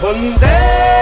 Vande